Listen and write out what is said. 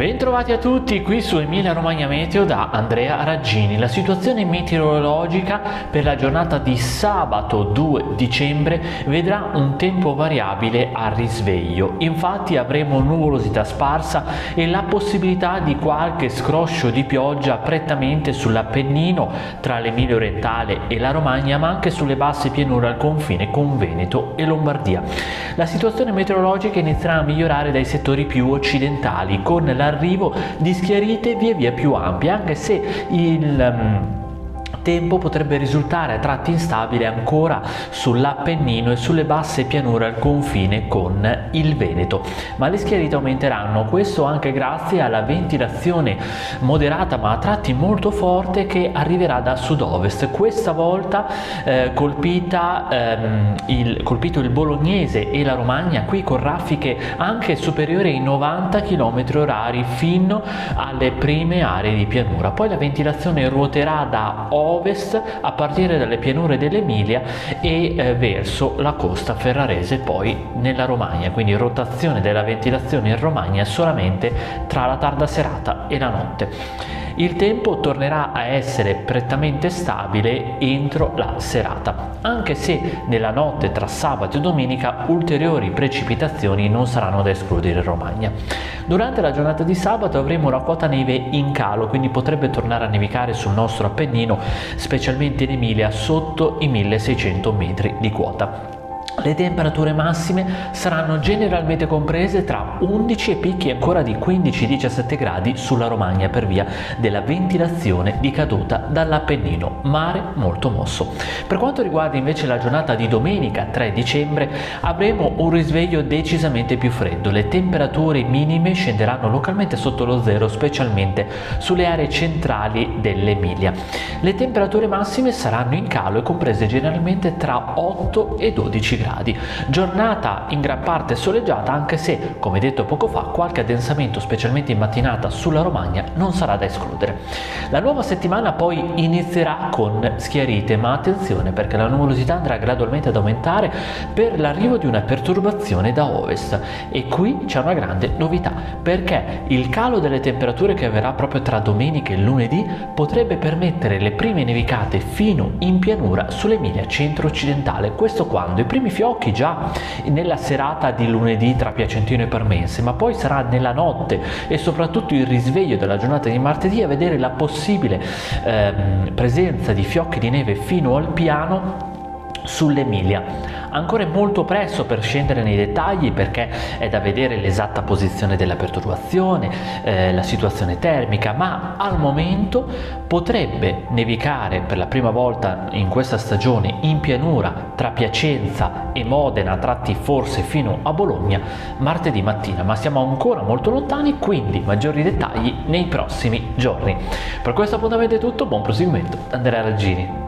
Bentrovati a tutti qui su Emilia Romagna Meteo da Andrea Raggini. La situazione meteorologica per la giornata di sabato 2 dicembre vedrà un tempo variabile a risveglio. Infatti avremo nuvolosità sparsa e la possibilità di qualche scroscio di pioggia prettamente sull'Appennino tra l'Emilia Orientale e la Romagna, ma anche sulle basse pianure al confine con Veneto e Lombardia. La situazione meteorologica inizierà a migliorare dai settori più occidentali con la l'arrivo di schiarite via via più ampie, anche se il um, tempo potrebbe risultare a tratti instabile ancora sull'Appennino e sulle basse pianure al confine con il Veneto, ma le schiarite aumenteranno, questo anche grazie alla ventilazione moderata ma a tratti molto forte che arriverà da sud-ovest, questa volta eh, colpita, ehm, il, colpito il bolognese e la Romagna, qui con raffiche anche superiori ai 90 km orari fino alle prime aree di pianura, poi la ventilazione ruoterà da ovest ovest a partire dalle pianure dell'Emilia e eh, verso la costa ferrarese poi nella Romagna, quindi rotazione della ventilazione in Romagna solamente tra la tarda serata e la notte. Il tempo tornerà a essere prettamente stabile entro la serata, anche se nella notte tra sabato e domenica ulteriori precipitazioni non saranno da escludere in Romagna. Durante la giornata di sabato avremo una quota neve in calo, quindi potrebbe tornare a nevicare sul nostro Appennino, specialmente in Emilia, sotto i 1600 metri di quota. Le temperature massime saranno generalmente comprese tra 11 e picchi ancora di 15-17 gradi sulla Romagna per via della ventilazione di caduta dall'Appennino, mare molto mosso. Per quanto riguarda invece la giornata di domenica 3 dicembre avremo un risveglio decisamente più freddo, le temperature minime scenderanno localmente sotto lo zero specialmente sulle aree centrali dell'Emilia. Le temperature massime saranno in calo e comprese generalmente tra 8 e 12 gradi gradi. Giornata in gran parte soleggiata anche se, come detto poco fa, qualche addensamento specialmente in mattinata sulla Romagna non sarà da escludere. La nuova settimana poi inizierà con schiarite, ma attenzione perché la nuvolosità andrà gradualmente ad aumentare per l'arrivo di una perturbazione da ovest e qui c'è una grande novità perché il calo delle temperature che avverrà proprio tra domenica e lunedì potrebbe permettere le prime nevicate fino in pianura sull'Emilia centro-occidentale, questo quando i primi fiocchi già nella serata di lunedì tra Piacentino e Parmense, ma poi sarà nella notte e soprattutto il risveglio della giornata di martedì a vedere la possibile ehm, presenza di fiocchi di neve fino al piano sull'Emilia. Ancora è molto presto per scendere nei dettagli perché è da vedere l'esatta posizione della perturbazione, eh, la situazione termica, ma al momento potrebbe nevicare per la prima volta in questa stagione in pianura tra Piacenza e Modena, tratti forse fino a Bologna, martedì mattina, ma siamo ancora molto lontani, quindi maggiori dettagli nei prossimi giorni. Per questo appuntamento è tutto, buon proseguimento, Andrea Raggini.